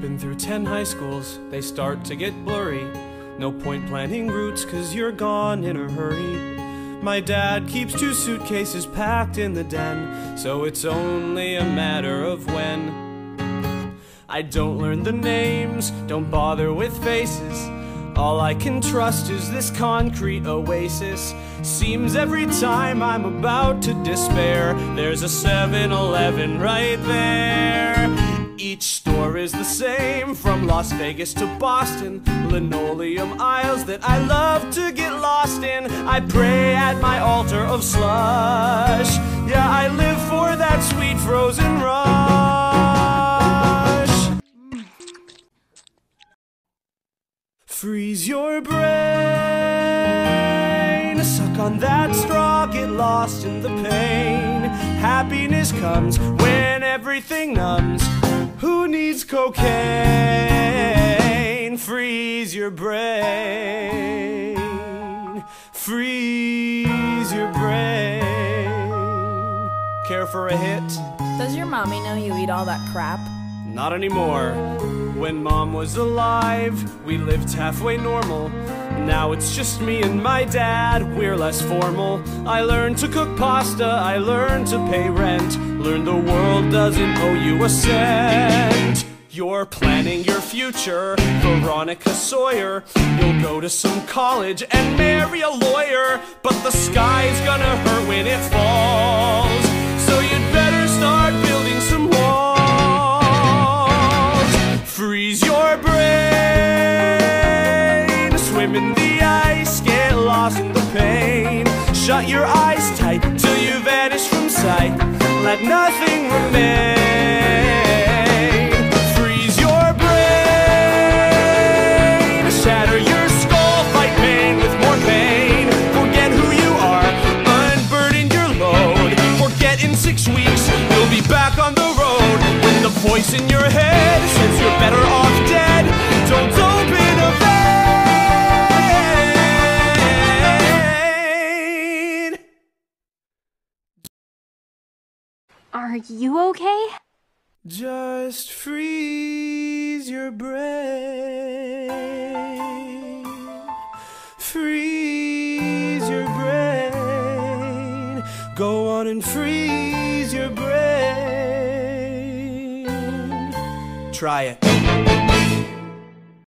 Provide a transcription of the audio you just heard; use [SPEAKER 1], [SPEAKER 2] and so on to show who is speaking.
[SPEAKER 1] been through 10 high schools, they start to get blurry. No point planning routes, cause you're gone in a hurry. My dad keeps two suitcases packed in the den, so it's only a matter of when. I don't learn the names, don't bother with faces. All I can trust is this concrete oasis. Seems every time I'm about to despair, there's a 7 Eleven right there. Each store is the same, from Las Vegas to Boston. Linoleum aisles that I love to get lost in. I pray at my altar of slush. Yeah, I live for that sweet frozen rush. Freeze your brain. Suck on that straw, get lost in the pain. Happiness comes when everything numbs. Who needs cocaine? Freeze your brain. Freeze your brain. Care for a hit?
[SPEAKER 2] Does your mommy know you eat all that crap?
[SPEAKER 1] Not anymore. When mom was alive, we lived halfway normal. Now it's just me and my dad, we're less formal. I learned to cook pasta, I learned to pay rent. Learned the world doesn't owe you a cent. You're planning your future, Veronica Sawyer. You'll go to some college and marry a lawyer, but the sky's gonna hurt when it falls. Shut your eyes tight till you vanish from sight. Let nothing remain. Freeze your brain, shatter your skull, fight pain with more pain. Forget who you are, unburden your load. Forget in six weeks you'll be back on the road. When the voice in your head
[SPEAKER 3] Are you okay?
[SPEAKER 1] Just freeze your brain. Freeze your brain. Go on and freeze your brain. Try it.